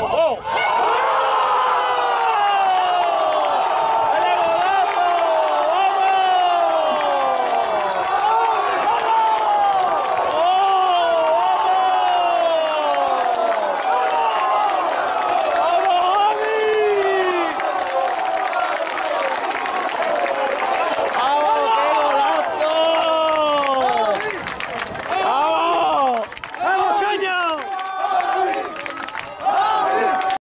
oh.